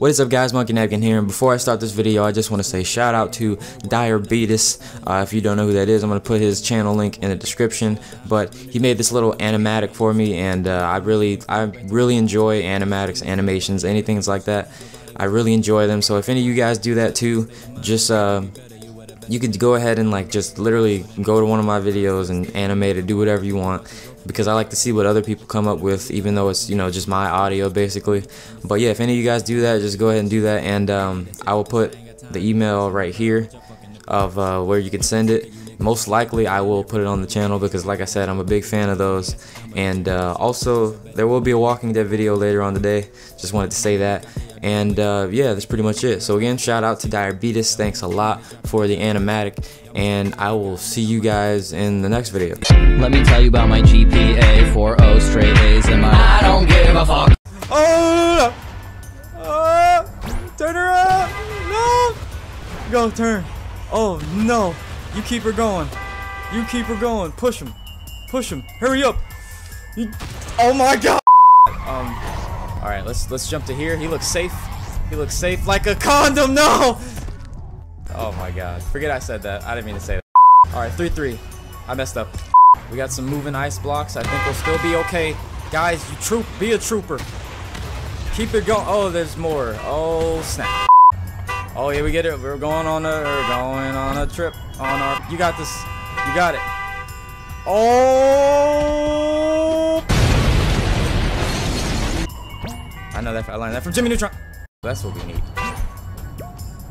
What is up guys, Monkey Napkin here, and before I start this video, I just want to say shout out to Direbetus. Uh, if you don't know who that is, I'm going to put his channel link in the description, but he made this little animatic for me, and uh, I really, I really enjoy animatics, animations, anything like that. I really enjoy them, so if any of you guys do that too, just, uh, you could go ahead and like just literally go to one of my videos and animate it, do whatever you want because I like to see what other people come up with, even though it's you know just my audio basically. But yeah, if any of you guys do that, just go ahead and do that, and um, I will put the email right here of uh, where you can send it. Most likely, I will put it on the channel because, like I said, I'm a big fan of those. And uh, also, there will be a Walking Dead video later on today. Just wanted to say that. And uh, yeah, that's pretty much it. So again, shout out to Direbetus. Thanks a lot for the animatic. And I will see you guys in the next video. Let me tell you about my GPA 4.0 straight A's and my I don't give a fuck. Oh, oh, turn around. No. Go, turn. Oh, no. You keep her going. You keep her going. Push him. Push him. Hurry up. You, oh my god. Um. All right. Let's let's jump to here. He looks safe. He looks safe like a condom. No. Oh my god. Forget I said that. I didn't mean to say that. All right. Three three. I messed up. We got some moving ice blocks. I think we'll still be okay. Guys, you troop. Be a trooper. Keep it going. Oh, there's more. Oh snap. Oh yeah, we get it. We're going on a we're going on a trip on our. You got this. You got it. Oh! I know that. I learned that from Jimmy Neutron. That's what we need.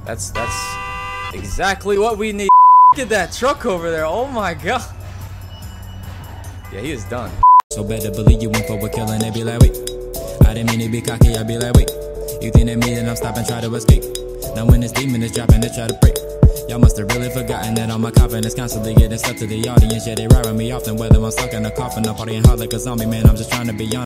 That's that's exactly what we need. Look at that truck over there. Oh my god. Yeah, he is done. So better believe you went for a killing, they be like, wait. I didn't mean to be cocky, I be like, wait. You think that me, then I'm stopping, try to escape. Now when this demon is dropping, they try to break. Y'all must have really forgotten that all my confidence constantly getting stuck to the audience. Yeah, they riding me often, whether I'm stuck in a coffin or partying hard like a zombie, man. I'm just trying to be honest.